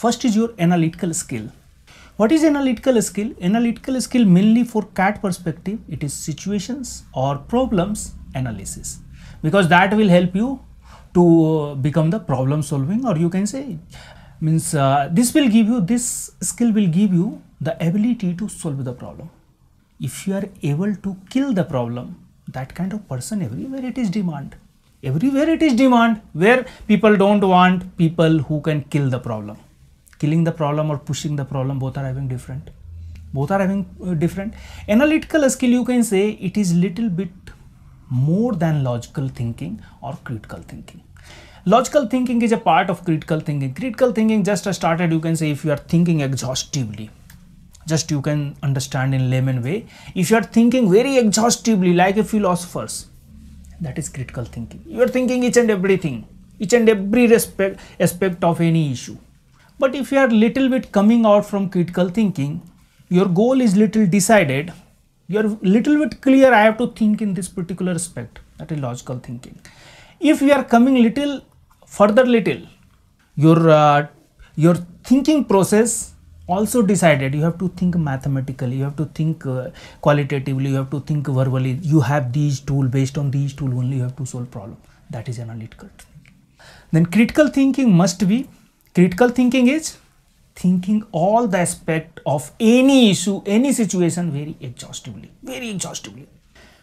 First is your analytical skill. What is analytical skill? Analytical skill mainly for CAT perspective, it is situations or problems analysis. Because that will help you to become the problem solving or you can say means uh, this will give you this skill will give you the ability to solve the problem. If you are able to kill the problem that kind of person everywhere it is demand. Everywhere it is demand where people don't want people who can kill the problem killing the problem or pushing the problem both are having different. Both are having uh, different. Analytical skill you can say it is little bit more than logical thinking or critical thinking. Logical thinking is a part of critical thinking. Critical thinking just started you can say if you are thinking exhaustively. Just you can understand in layman way. If you are thinking very exhaustively like a philosophers that is critical thinking. You are thinking each and everything each and every respect aspect of any issue but if you are little bit coming out from critical thinking your goal is little decided you are little bit clear i have to think in this particular aspect that is logical thinking. If you are coming little further little your uh, your thinking process also decided you have to think mathematically you have to think uh, qualitatively you have to think verbally. You have these tool based on these tool only you have to solve problem. That is analytical then critical thinking must be critical thinking is thinking all the aspect of any issue any situation very exhaustively very exhaustively.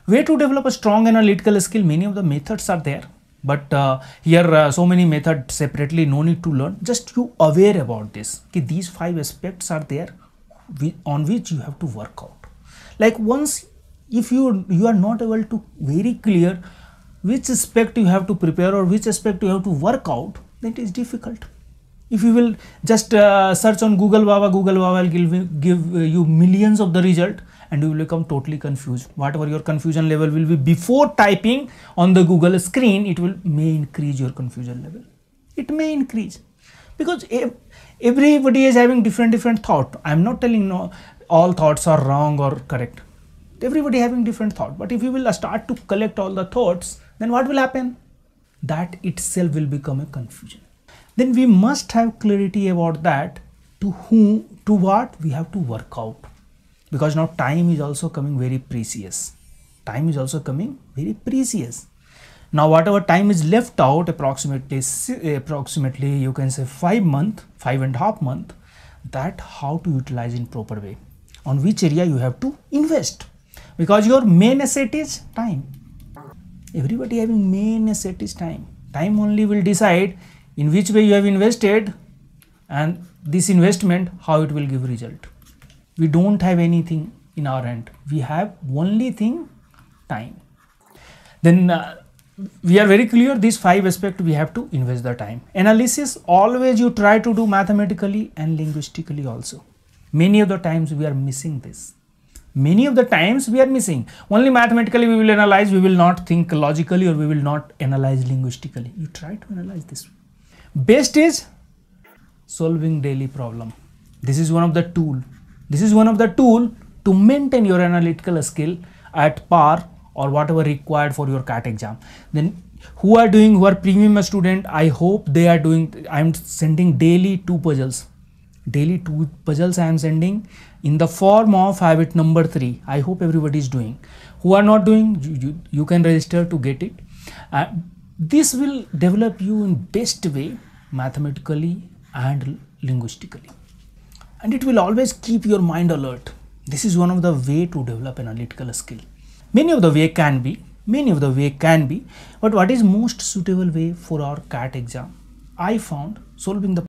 Way to develop a strong analytical skill many of the methods are there but uh, here uh, so many methods separately no need to learn. Just you aware about this okay, these five aspects are there on which you have to work out. Like once if you you are not able to very clear which aspect you have to prepare or which aspect you have to work out then it is difficult if you will just uh, search on google baba google baba will give, give you millions of the result and you will become totally confused. Whatever your confusion level will be before typing on the google screen it will may increase your confusion level. It may increase. Because everybody is having different different thought. I'm not telling no all thoughts are wrong or correct. Everybody having different thought. But if you will start to collect all the thoughts then what will happen? That itself will become a confusion then we must have clarity about that to whom to what we have to work out. Because now time is also coming very precious. Time is also coming very precious. Now whatever time is left out approximately approximately you can say five month five and a half month that how to utilize in proper way. On which area you have to invest. Because your main asset is time. Everybody having main asset is time. Time only will decide in which way you have invested and this investment how it will give result. We don't have anything in our hand. We have only thing time. Then uh, we are very clear these five aspects we have to invest the time. Analysis always you try to do mathematically and linguistically also. Many of the times we are missing this. Many of the times we are missing. Only mathematically we will analyze we will not think logically or we will not analyze linguistically. You try to analyze this best is solving daily problem this is one of the tool this is one of the tool to maintain your analytical skill at par or whatever required for your CAT exam. Then who are doing, who are premium student, I hope they are doing, I am sending daily two puzzles. Daily two puzzles I am sending in the form of habit number three. I hope everybody is doing. Who are not doing, you, you, you can register to get it. Uh, this will develop you in best way mathematically and linguistically and it will always keep your mind alert. This is one of the way to develop an analytical skill. Many of the way can be, many of the way can be, but what is most suitable way for our CAT exam? I found solving the